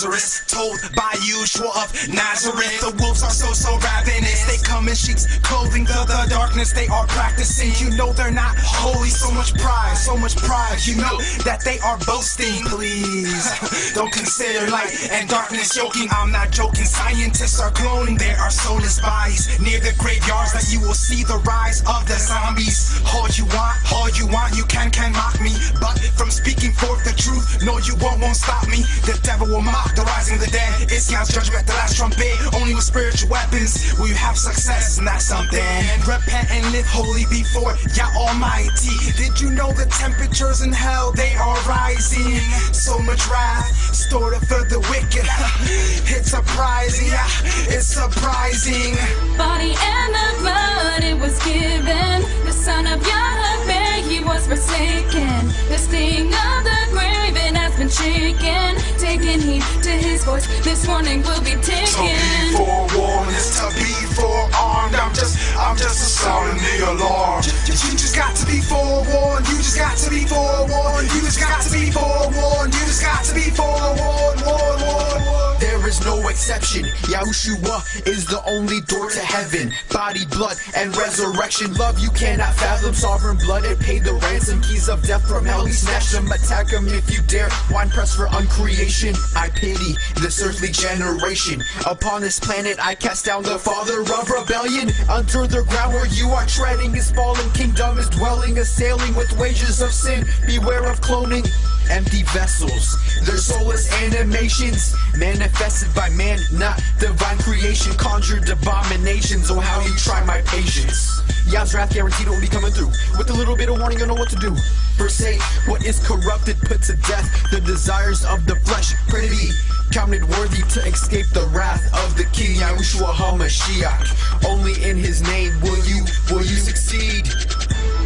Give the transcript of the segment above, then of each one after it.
Lazarus, told by Yeshua of Nazareth. The wolves are so, so ravenous. In sheep's clothing, the, the darkness they are practicing. You know they're not holy. So much pride, so much pride. You know that they are boasting. Please don't consider light and darkness joking. I'm not joking. Scientists are cloning. There are soulless bodies near the graveyards that you will see the rise of the zombies. All you want, all you want, you can, can mock me. But from speaking forth the truth, no, you won't, won't stop me. The devil will mock the rising of the dead. It's God's judgment, at the last trumpet. Only with spiritual weapons will you have success, and that's something. Repent and live holy before Yah Almighty. Did you know the temperatures in hell they are rising? So much wrath stored up for the wicked. It's surprising, yeah, it's surprising. Body and the blood it was given. The son of Yahweh he was forsaken. The sting of the grave it Taking heed to his voice, this warning will be To taken. be forewarned is to be forearmed. I'm just, I'm just a sounding the alarm. You, you just got to be forewarned. You just got to be forewarned. You just got to be forewarned. You just got to be forewarned. Exception. Yahushua is the only door to heaven. Body, blood, and resurrection. Love you cannot fathom. Sovereign blood, it paid the ransom. Keys of death from hell, he snatched them. Attack him if you dare. Wine press for uncreation. I pity this earthly generation. Upon this planet, I cast down the father of rebellion. Under the ground where you are treading, is fallen kingdom is dwelling, assailing with wages of sin. Beware of cloning. Empty vessels, their soulless animations, manifested by man, not divine creation, conjured abominations. Oh, how you try my patience. Yah's wrath guaranteed will be coming through. With a little bit of warning, you'll know what to do. Forsake what is corrupted, put to death the desires of the flesh. Pray to be counted worthy to escape the wrath of the King Yahushua HaMashiach. Only in His name will you will you succeed.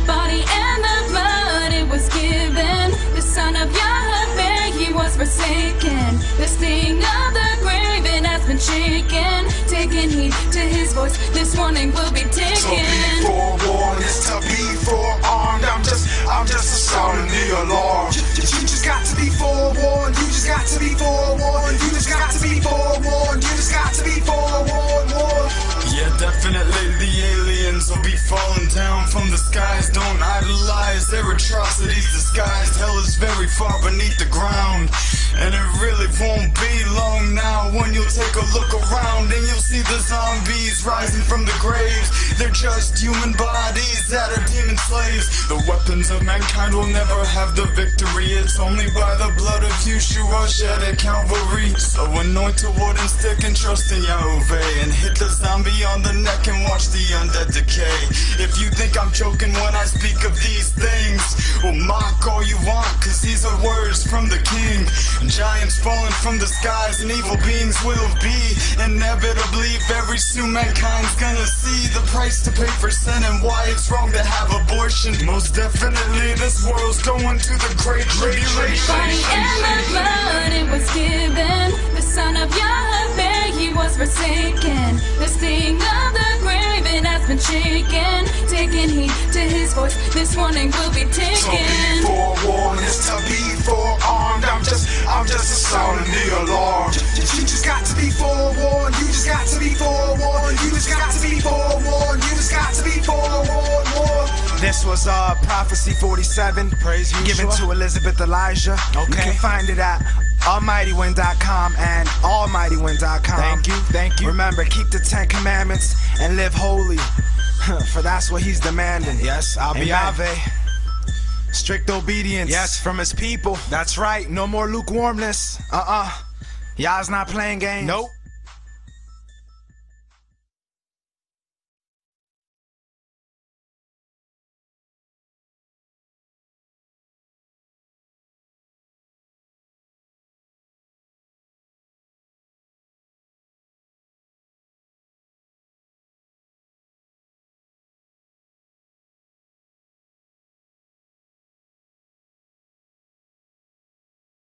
Body and the blood, it was given. The son of Yahweh, he was forsaken. The sting of the grave, it has been shaken. Taking heed to his voice, this warning will be taken. To be forewarned is to be forearmed. I'm just, I'm just a sounding the alarm. You, you- you just got to be forewarned. You just got to be forewarned. You just got to be forewarned. Be falling down from the skies. Don't idolize their atrocities disguised. Hell is very far beneath the ground. And it really won't be long now when you'll take a look around and you'll see the zombies rising from the graves. They're just human bodies that are demon slaves. The weapons of mankind will never have the victory. It's only by the blood of Yeshua shed at Calvary. So anoint a wooden stick and trust in Yahweh. And hit the zombie on the neck and watch the undead decay. If you think I'm joking when I speak of these things, well, mock all you want, cause these are words from the king. Giants falling from the skies and evil beings will be. Inevitably, very soon mankind's gonna see the price to pay for sin and why it's wrong to have abortion. Most definitely, this world's going to the great tribulation. Body and the blood, it was given. The son of Yahweh, he was forsaken. The sting of the been shaken. Taking heed to his voice, this warning will be To be forewarned is to be forearmed. I'm just, I'm just a sounding the alarm. You, you- you just got to be forewarned. You just got to be forewarned. You just got to be forewarned. You just got to be forewarned. This was uh prophecy 47 Praise given Yeshua. to Elizabeth Elijah. Okay, You can find it at almightywind.com and almightywind.com. Thank you, thank you. Remember, keep the 10 commandments and live holy. For that's what he's demanding. Yes, I'll be Ave. Strict obedience. Yes, from his people. That's right. No more lukewarmness. Uh-uh. Y'all's not playing games. Nope.